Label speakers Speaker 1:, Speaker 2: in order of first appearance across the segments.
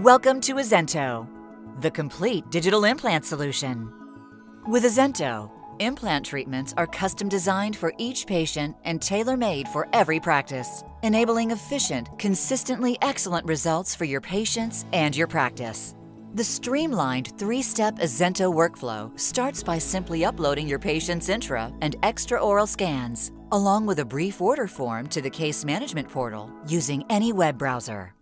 Speaker 1: Welcome to Azento, the complete digital implant solution. With Azento, implant treatments are custom designed for each patient and tailor made for every practice, enabling efficient, consistently excellent results for your patients and your practice. The streamlined three step Azento workflow starts by simply uploading your patient's intra and extraoral scans, along with a brief order form to the case management portal using any web browser.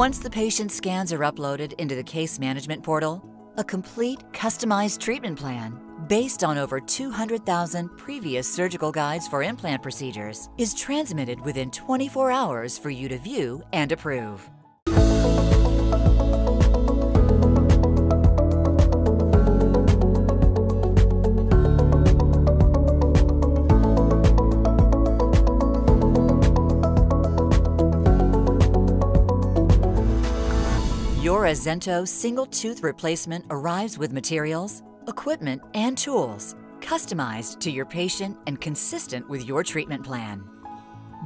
Speaker 1: Once the patient scans are uploaded into the case management portal, a complete customized treatment plan based on over 200,000 previous surgical guides for implant procedures is transmitted within 24 hours for you to view and approve. Your Azento single tooth replacement arrives with materials, equipment, and tools customized to your patient and consistent with your treatment plan.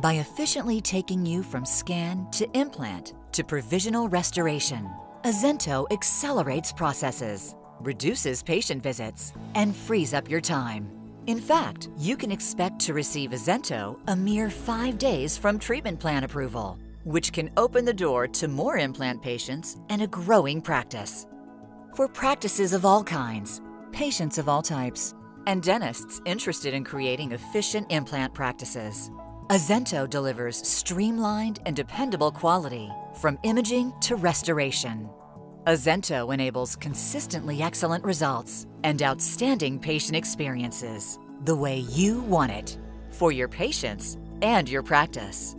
Speaker 1: By efficiently taking you from scan to implant to provisional restoration, Azento accelerates processes, reduces patient visits, and frees up your time. In fact, you can expect to receive Azento a mere five days from treatment plan approval which can open the door to more implant patients and a growing practice. For practices of all kinds, patients of all types, and dentists interested in creating efficient implant practices, Azento delivers streamlined and dependable quality from imaging to restoration. Azento enables consistently excellent results and outstanding patient experiences the way you want it for your patients and your practice.